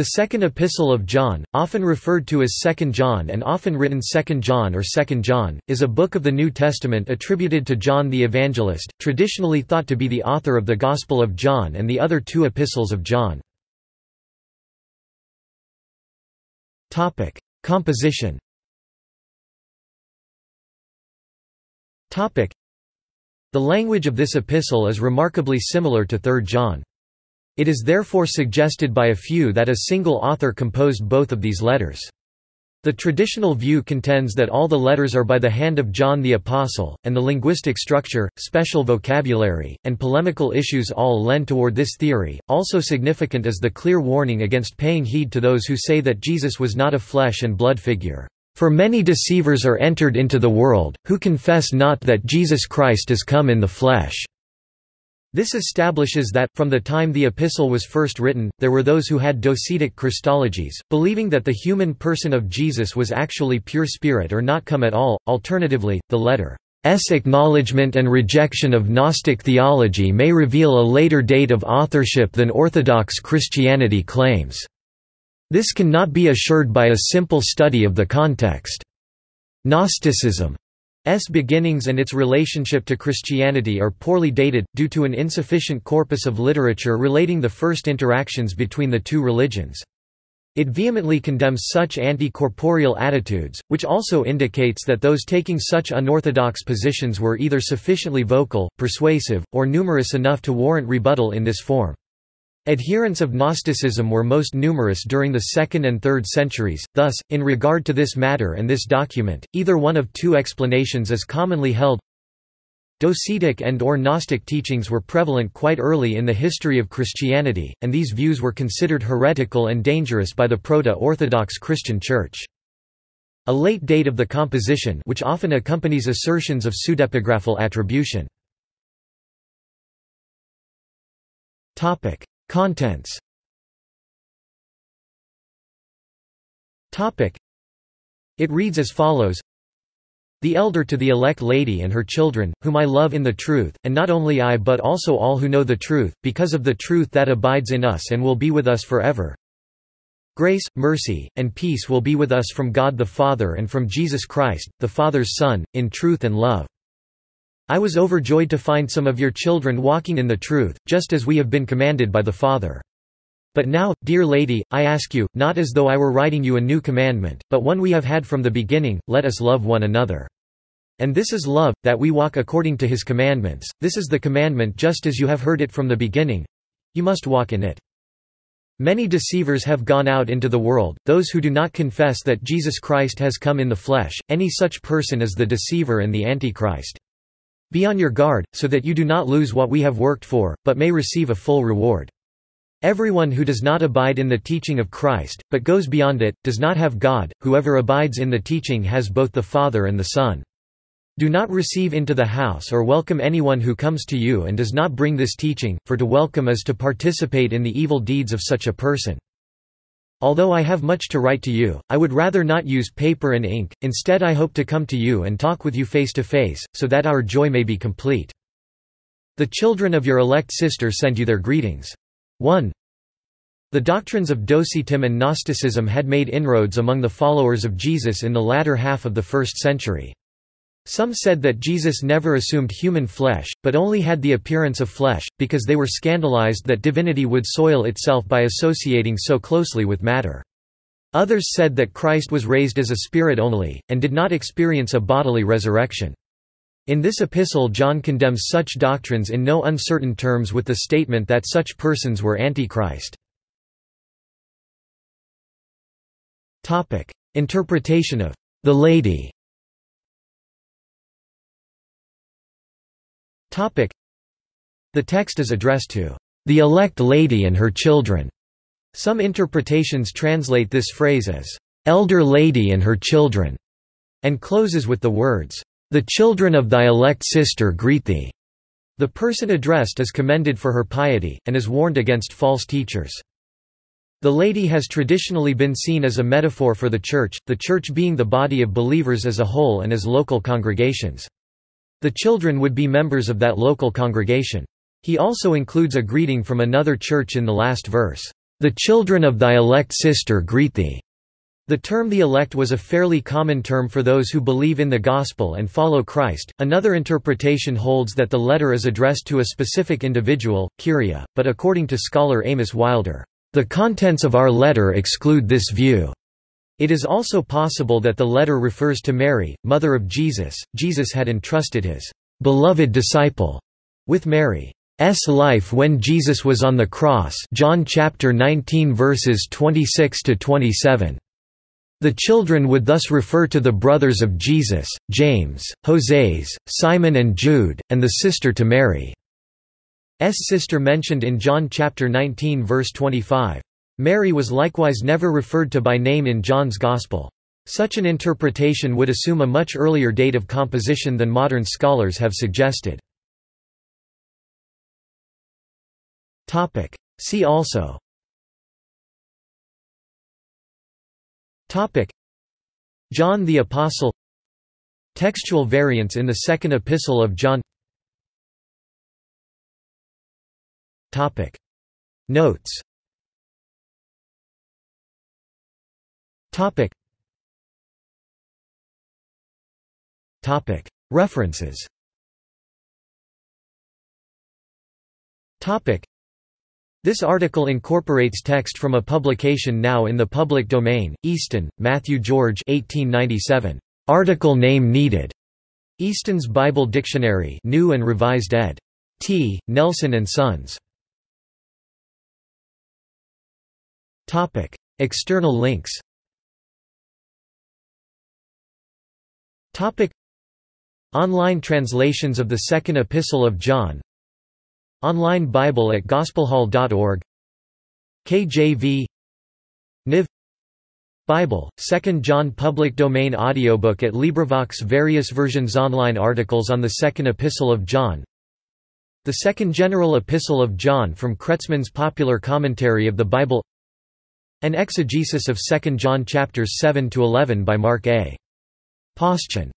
The Second Epistle of John, often referred to as Second John and often written Second John or Second John, is a book of the New Testament attributed to John the Evangelist, traditionally thought to be the author of the Gospel of John and the other two epistles of John. Composition The language of this epistle is remarkably similar to 3 John. It is therefore suggested by a few that a single author composed both of these letters. The traditional view contends that all the letters are by the hand of John the Apostle, and the linguistic structure, special vocabulary, and polemical issues all lend toward this theory. Also significant is the clear warning against paying heed to those who say that Jesus was not a flesh and blood figure. For many deceivers are entered into the world, who confess not that Jesus Christ is come in the flesh. This establishes that, from the time the epistle was first written, there were those who had docetic Christologies, believing that the human person of Jesus was actually pure spirit or not come at all. Alternatively, the letter's acknowledgement and rejection of Gnostic theology may reveal a later date of authorship than Orthodox Christianity claims. This cannot be assured by a simple study of the context. Gnosticism S beginnings and its relationship to Christianity are poorly dated, due to an insufficient corpus of literature relating the first interactions between the two religions. It vehemently condemns such anti-corporeal attitudes, which also indicates that those taking such unorthodox positions were either sufficiently vocal, persuasive, or numerous enough to warrant rebuttal in this form. Adherents of Gnosticism were most numerous during the 2nd and 3rd centuries, thus, in regard to this matter and this document, either one of two explanations is commonly held. Docetic and or Gnostic teachings were prevalent quite early in the history of Christianity, and these views were considered heretical and dangerous by the Proto-Orthodox Christian Church. A late date of the composition which often accompanies assertions of pseudepigraphal attribution. Contents It reads as follows The elder to the elect lady and her children, whom I love in the truth, and not only I but also all who know the truth, because of the truth that abides in us and will be with us forever. Grace, mercy, and peace will be with us from God the Father and from Jesus Christ, the Father's Son, in truth and love. I was overjoyed to find some of your children walking in the truth, just as we have been commanded by the Father. But now, dear lady, I ask you, not as though I were writing you a new commandment, but one we have had from the beginning, let us love one another. And this is love, that we walk according to his commandments, this is the commandment just as you have heard it from the beginning. You must walk in it. Many deceivers have gone out into the world, those who do not confess that Jesus Christ has come in the flesh, any such person is the deceiver and the Antichrist. Be on your guard, so that you do not lose what we have worked for, but may receive a full reward. Everyone who does not abide in the teaching of Christ, but goes beyond it, does not have God, whoever abides in the teaching has both the Father and the Son. Do not receive into the house or welcome anyone who comes to you and does not bring this teaching, for to welcome is to participate in the evil deeds of such a person. Although I have much to write to you, I would rather not use paper and ink, instead I hope to come to you and talk with you face to face, so that our joy may be complete. The children of your elect sister send you their greetings. 1. The doctrines of Docetism and Gnosticism had made inroads among the followers of Jesus in the latter half of the first century. Some said that Jesus never assumed human flesh, but only had the appearance of flesh, because they were scandalized that divinity would soil itself by associating so closely with matter. Others said that Christ was raised as a spirit only, and did not experience a bodily resurrection. In this epistle John condemns such doctrines in no uncertain terms with the statement that such persons were antichrist. Interpretation of the lady The text is addressed to the elect lady and her children. Some interpretations translate this phrase as elder lady and her children, and closes with the words, the children of thy elect sister greet thee. The person addressed is commended for her piety, and is warned against false teachers. The lady has traditionally been seen as a metaphor for the Church, the Church being the body of believers as a whole and as local congregations. The children would be members of that local congregation. He also includes a greeting from another church in the last verse. The children of thy elect sister greet thee. The term the elect was a fairly common term for those who believe in the gospel and follow Christ. Another interpretation holds that the letter is addressed to a specific individual, Kyria, but according to scholar Amos Wilder, the contents of our letter exclude this view. It is also possible that the letter refers to Mary, mother of Jesus. Jesus had entrusted his beloved disciple with Mary's life when Jesus was on the cross. John chapter 19 verses 26 to 27. The children would thus refer to the brothers of Jesus, James, Hoseas, Simon and Jude, and the sister to Mary's sister mentioned in John chapter 19 verse 25. Mary was likewise never referred to by name in John's Gospel. Such an interpretation would assume a much earlier date of composition than modern scholars have suggested. See also. John the Apostle. Textual variants in the Second Epistle of John. Notes Topic Topic References Topic this article incorporates text from a publication now in the public domain, Easton, Matthew George 1897. Article name needed. Easton's Bible Dictionary New and Revised ed. T. Nelson and Sons. Topic. External links Topic. Online translations of the Second Epistle of John. Online Bible at gospelhall.org KJV Niv. Bible, 2nd John Public Domain Audiobook at LibriVox Various versions Online articles on the Second Epistle of John. The Second General Epistle of John from Kretzmann's Popular Commentary of the Bible. An exegesis of 2 John chapters 7–11 by Mark A. Pauschon